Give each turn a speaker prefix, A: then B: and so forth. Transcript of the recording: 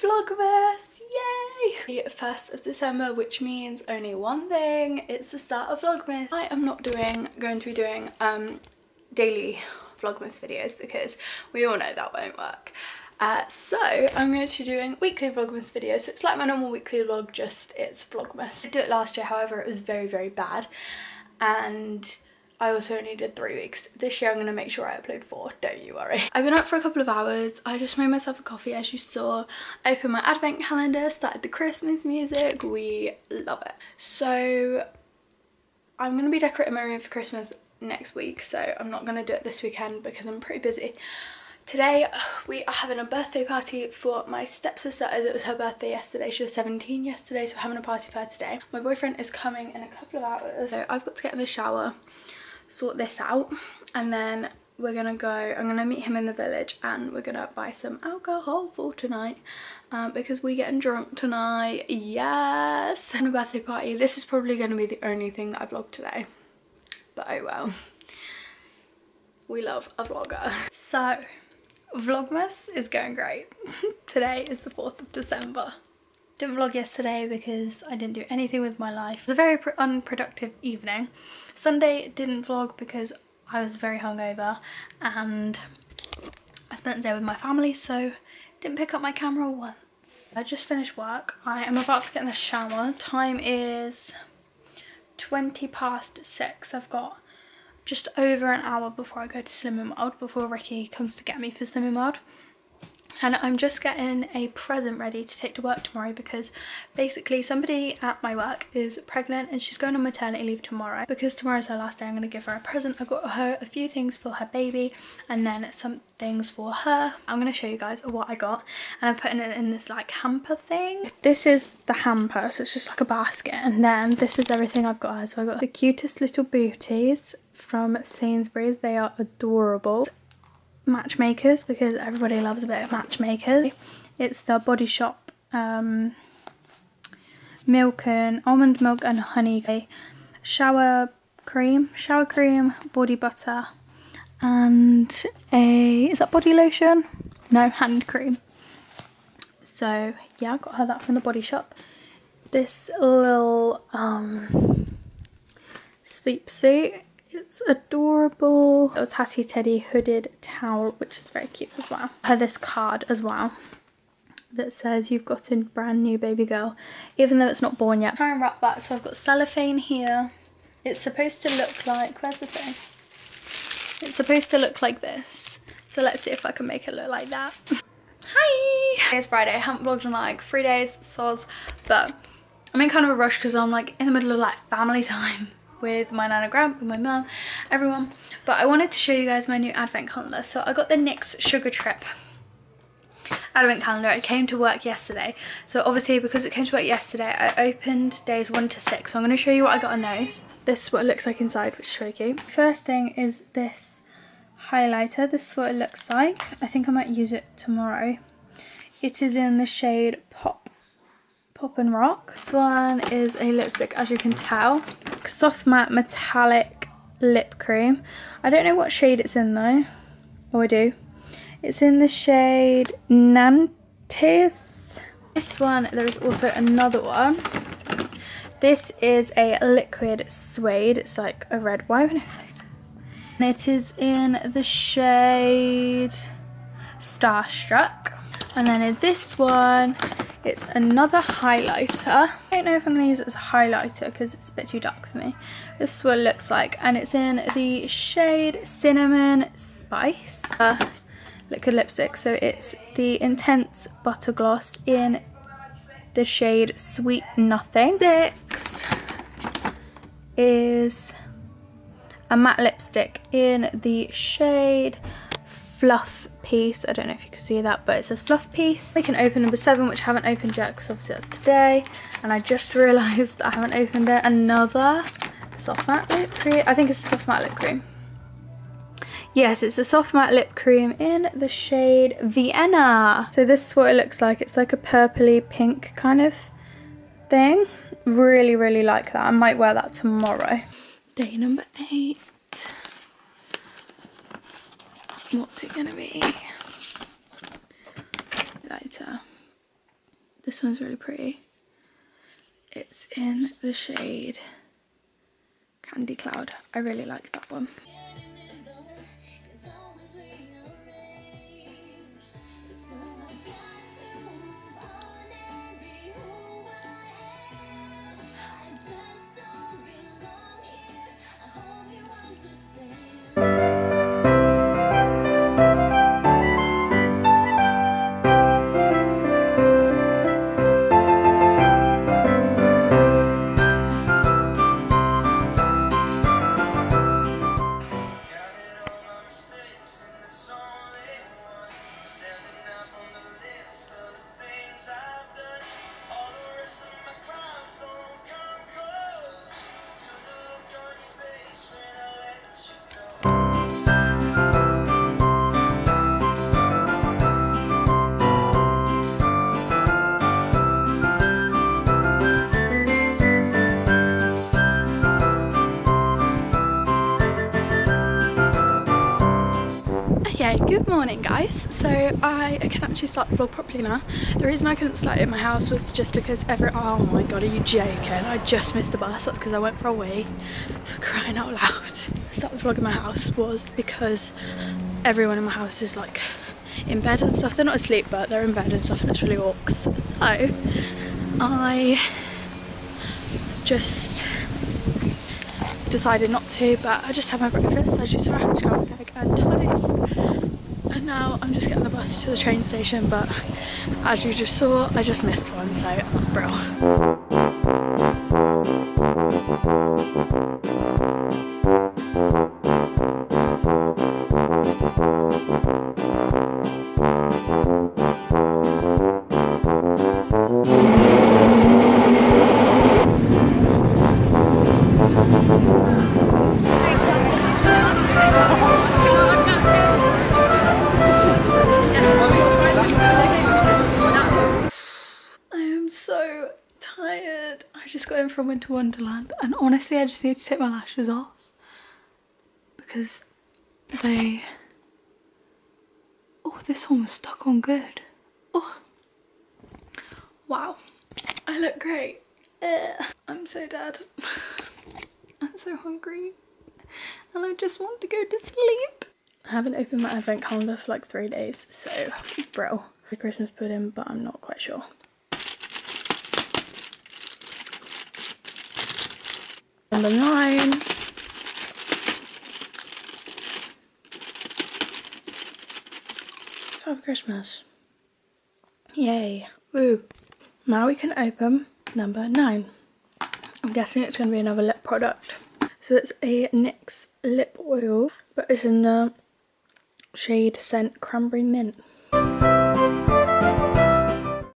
A: Vlogmas! Yay! The 1st of December, which means only one thing. It's the start of Vlogmas. I am not doing, going to be doing um, daily Vlogmas videos because we all know that won't work. Uh, so I'm going to be doing weekly Vlogmas videos. So it's like my normal weekly vlog, just it's Vlogmas. I did it last year, however, it was very, very bad. And I also only did three weeks. This year I'm going to make sure I upload four, don't you worry. I've been up for a couple of hours. I just made myself a coffee as you saw. I opened my advent calendar, started the Christmas music. We love it. So I'm going to be decorating my room for Christmas next week. So I'm not going to do it this weekend because I'm pretty busy. Today we are having a birthday party for my stepsister as it was her birthday yesterday. She was 17 yesterday so we're having a party for her today. My boyfriend is coming in a couple of hours. So I've got to get in the shower sort this out and then we're gonna go i'm gonna meet him in the village and we're gonna buy some alcohol for tonight um, because we're getting drunk tonight. Yes and a birthday party. This is probably gonna be the only thing that i vlog today. But oh well. We love a vlogger. So vlogmas is going great. Today is the 4th of december didn't vlog yesterday because I didn't do anything with my life. It was a very unproductive evening. Sunday didn't vlog because I was very hungover and I spent the day with my family so didn't pick up my camera once. I just finished work. I am about to get in the shower. Time is 20 past 6. I've got just over an hour before I go to Slimming World, before Ricky comes to get me for Slimming World and I'm just getting a present ready to take to work tomorrow because basically somebody at my work is pregnant and she's going on maternity leave tomorrow. Because tomorrow's her last day I'm going to give her a present. I got her a few things for her baby and then some things for her. I'm going to show you guys what I got and I'm putting it in this like hamper thing. This is the hamper so it's just like a basket and then this is everything I've got. So I got the cutest little booties from Sainsbury's. They are adorable matchmakers because everybody loves a bit of matchmakers. It's the Body Shop um, milk and almond milk and honey shower cream, shower cream, body butter and a, is that body lotion? No, hand cream. So yeah, I got her that from the Body Shop. This little um, sleep suit it's adorable. Little Tatty Teddy hooded towel, which is very cute as well. I have this card as well that says you've got a brand new baby girl, even though it's not born yet. Try and wrap that. So I've got cellophane here. It's supposed to look like, where's the thing? It's supposed to look like this. So let's see if I can make it look like that. Hi! It's Friday, I haven't vlogged in like three days, soz, but I'm in kind of a rush because I'm like in the middle of like family time with my nana grandpa, my mum, everyone. But I wanted to show you guys my new advent calendar. So I got the NYX Sugar Trip advent calendar. It came to work yesterday. So obviously because it came to work yesterday, I opened days 1 to 6. So I'm going to show you what I got on those. This is what it looks like inside, which is really cute. First thing is this highlighter. This is what it looks like. I think I might use it tomorrow. It is in the shade Pop Pop and Rock. This one is a lipstick, as you can tell. Soft Matte Metallic Lip Cream. I don't know what shade it's in though. Oh, I do. It's in the shade Nantes. This one, there is also another one. This is a liquid suede. It's like a red wine. And it is in the shade Starstruck. And then in this one, it's another highlighter. I don't know if I'm going to use it as a highlighter because it's a bit too dark for me. This is what it looks like. And it's in the shade Cinnamon Spice uh, liquid lipstick. So it's the Intense Butter Gloss in the shade Sweet Nothing. Six is a matte lipstick in the shade Fluff piece. I don't know if you can see that, but it says fluff piece. We can open number seven, which I haven't opened yet because obviously that's today. And I just realised I haven't opened it. Another soft matte lip cream. I think it's a soft matte lip cream. Yes, it's a soft matte lip cream in the shade Vienna. So this is what it looks like. It's like a purpley pink kind of thing. Really, really like that. I might wear that tomorrow. Day number eight. What's it gonna be? Lighter. This one's really pretty. It's in the shade Candy Cloud. I really like that one. Good morning guys. So I can actually start the vlog properly now. The reason I couldn't start it in my house was just because every oh my god are you joking? I just missed the bus. That's because I went for a wee for crying out loud. Start the vlog in my house was because everyone in my house is like in bed and stuff. They're not asleep but they're in bed and stuff and it's really awks so I just decided not to but I just had my breakfast. As you saw I had scrambled egg and toast and now I'm just getting the bus to the train station but as you just saw I just missed one so that's brilliant. From Winter Wonderland. And honestly I just need to take my lashes off. Because they oh this one was stuck on good. Oh wow. I look great. Ugh. I'm so dead. I'm so hungry. And I just want to go to sleep. I haven't opened my advent calendar for like three days so bro. The Christmas pudding but I'm not quite sure Number nine. Father Christmas. Yay. Woo. Now we can open number nine. I'm guessing it's going to be another lip product. So it's a NYX lip oil, but it's in the shade scent Cranberry Mint.